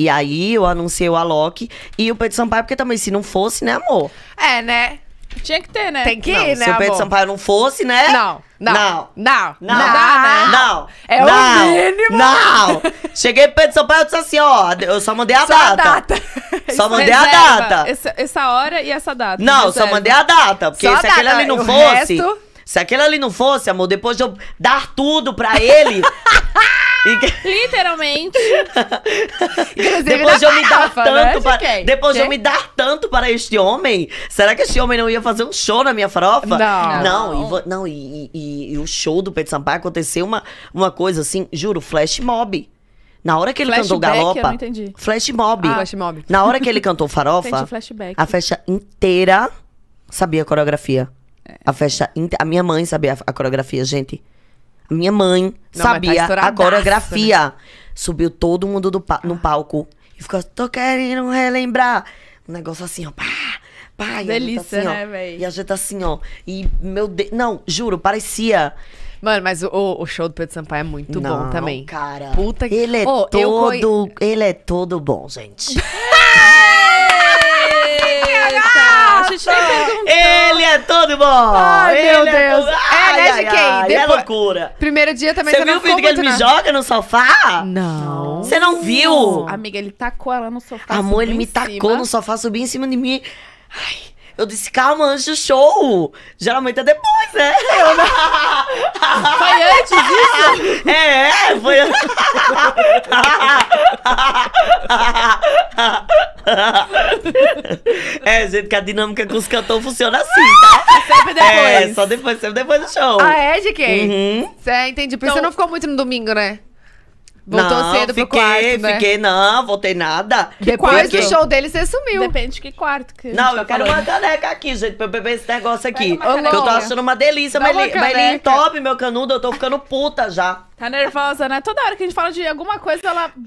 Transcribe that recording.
E aí eu anunciei o Alok e o Pedro Sampaio, porque também se não fosse, né, amor? É, né? Tinha que ter, né? Tem que Não, ir, né, se o Pedro amor? Sampaio não fosse, né? Não, não, Não. não, Não, dá, né? não, É o não, mínimo. Não! Cheguei pro Pedro Sampaio e disse assim, ó, eu só mandei a Só a data. data. Só mandei a Reserva data. Essa, essa hora e essa data. Não, reserva. só mandei a data. Porque Só a se aquele data, ali não o fosse. resto- Se aquele ali não fosse, amor, depois de eu dar tudo pra ele. e Literalmente. Inclusive depois de eu me dar né, tanto de para, depois de eu me dar tanto para este homem, será que este homem não ia fazer um show na minha farofa? Não. Não, e, vo- não, e, e- e o show do Pedro Sampaio aconteceu uma, uma coisa assim, juro, flash mob. Na hora que ele cantou Galopa. eu não entendi. Flash mob. Ah, flash mob. Na hora que ele cantou Farofa, Entendi flashback. a festa inteira sabia a coreografia. A festa inte... A minha mãe sabia a coreografia, gente. A minha mãe Não, tá sabia a estouradaço, coreografia. Subiu todo mundo do pa- no palco e ficou, tô querendo relembrar. Um negócio assim, ó. Pá, pá, a Delícia, assim, ó. né, véi? E a gente assim, ó. E, meu Deus. Não, juro, parecia. Mano, mas o, o show do Pedro Sampaio é muito Não, bom também. Cara. Puta que... Ele é conhe- todo. Ele é todo bom, gente. Eita, a gente nem perguntou. Ele é todo bom! Ai, Ele meu é Deus. todo- É, Ai, né, ai, Ai, É Depois- loucura. Primeiro dia também Você você viu o vídeo que ele me joga no sofá? Não. Você não viu? Amiga, ele tacou ela no sofá. Amor, ele me tacou no sofá, subiu em cima de mim. Ai, eu disse, calma, antes do show. Geralmente é depois, né? Foi antes disso? É, é, foi. é, gente, que a dinâmica com os cantores funciona assim, tá? Sempre depois. É, só depois, sempre depois do show. Ah, é, de quem? Uhum. Cê, entendi. Por isso Então- você não ficou muito no domingo, né? Voltou não, cedo fiquei, pro quarto, né? Fiquei, não, voltei nada. Depois do show dele, você sumiu. Depende de que quarto que Não, tá eu quero falando. uma caneca aqui, gente, pra eu beber esse negócio aqui. Que eu tô achando uma delícia, Dá mas uma ele, mas ele entope meu canudo, eu tô ficando puta já. Tá nervosa, né? Toda hora que a gente fala de alguma coisa, ela bebe.